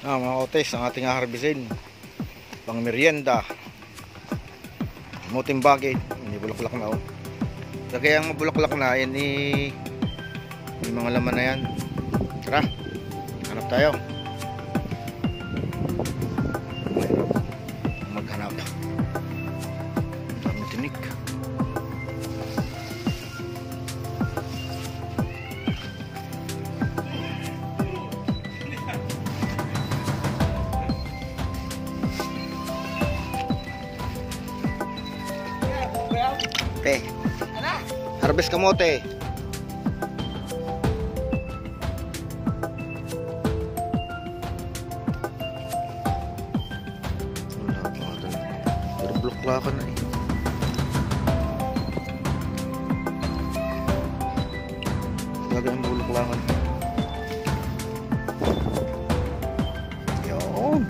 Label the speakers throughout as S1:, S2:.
S1: Ah, mga kotes, ang ating harbisin. Pang merienda. Muting bagay. Hindi bulaklak na oh. Kaya ang mabulaklak na, yan ni yung mga laman na yan. Tara, hanap tayo. Te, harvest kamote. Wala pa ata. Pero bulaklakan na eh. Talaga ang bulaklakan. Yun.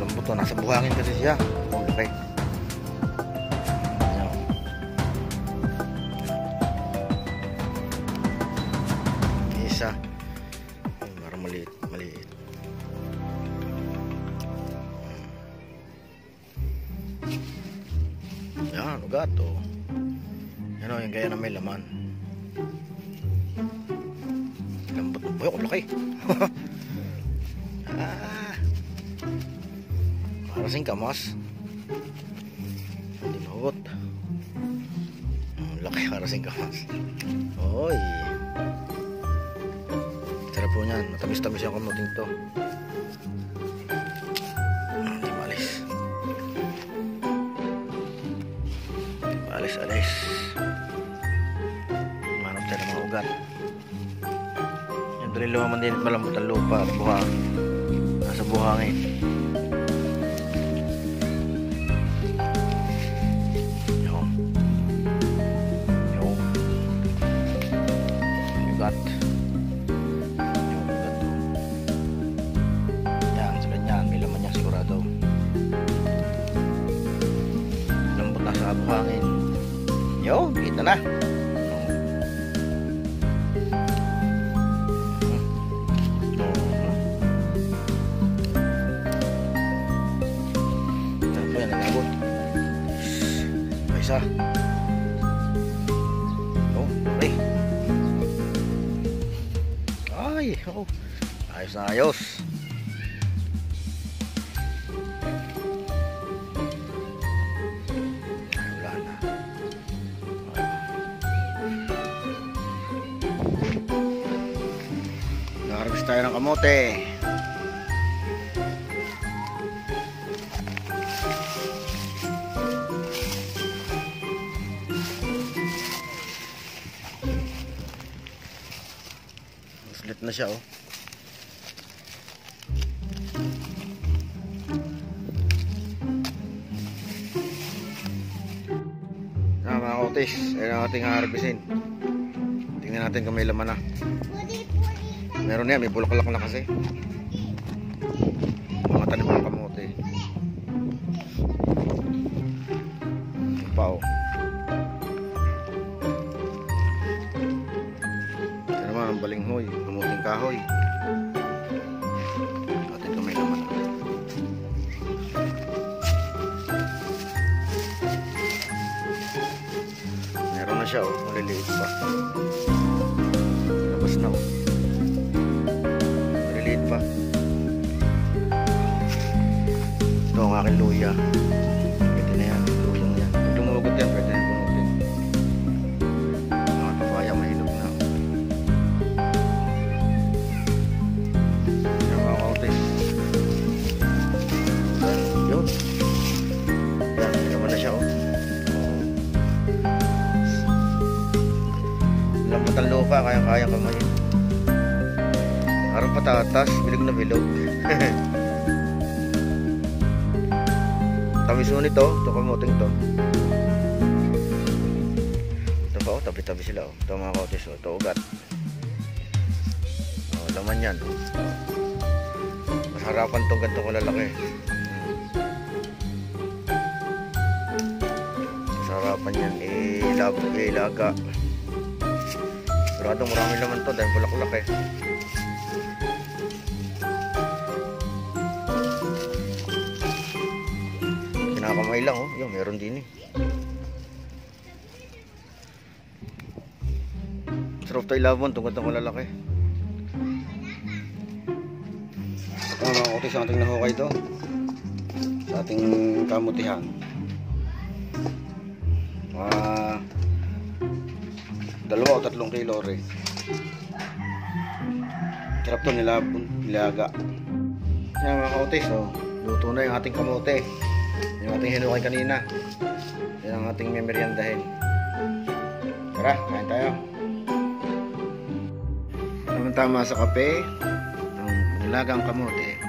S1: Lambot to. Nasa buhangin kasi siya. Okay. Isa. Ay, parang maliit. Maliit. Yan, ugat oh. Yan o, yung gaya na may laman. Lambot ng buhay, laki. ah. Parasing kamas. Hindi mahugot. Laki parasing kamas. Oy. Po niyan. Matamis-tamis yung kamuting to. Hindi maalis. Alis-alis. Manap tayo ng mga ugat. Yung doon lumaman din malambot ang lupa at buhang. Nasa buhangin. Na. Isa. Oh, okay. Ay, oh. Ayos na ayos. Tayo ng kamote. Slit na siya oh. Ah, mga kotis, ayun ang ating harvestin. Tingnan natin kung may laman na. Meron yan, may bulaklak na kasi. Mga tanim ng kamote. Yung pa oh. Yan naman ang balinghoy, kamuting kahoy. Atin kung may. Meron na siya oh, maliliit pa. Oh. Maliliit pa. Ito ang aking luya. Kaya-kaya kamayin. Parang patatas, bilog na bilog. Tamis mo nito, ito kamuting to. Ito pa oh, tabi-tabi sila oh. Ito mga kautis oh, ito ugat. Oh, laman yan. Masarapan tong ganito ko lalaki. Masarapan yan, ilag, ilaga. Sigurado marami naman to dahil bulaklak eh. Kinakamay lang oh. Yung meron din eh. Sarap to ilabon tungkol ng malalaki.
S2: Ito mga kutis ang ating nahukay to sa ating kamutihan. Ah dalawa o tatlong kilo rin. Sarap to nilabon, nilaga.
S1: Yan mga kautis, oh. Luto na yung ating kamote. Yung ating hinukay kanina. Yan ang ating memeryandahin. Tara, kain tayo. Tamang tama sa kape, ang nilagang kamote.